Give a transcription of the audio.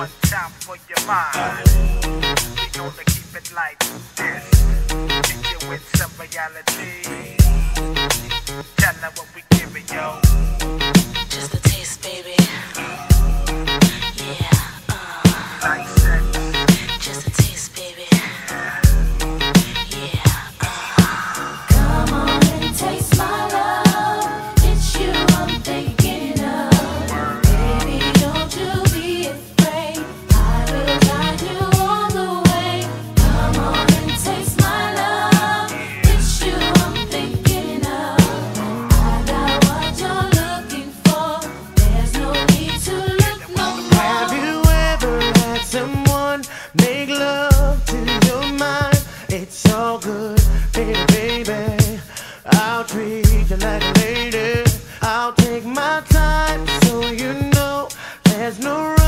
one time for your mind. We gonna keep it like this. You some reality, tell her what we yo. Just a taste, baby. it's all good, baby, baby. I'll treat you like a lady. I'll take my time so you know there's no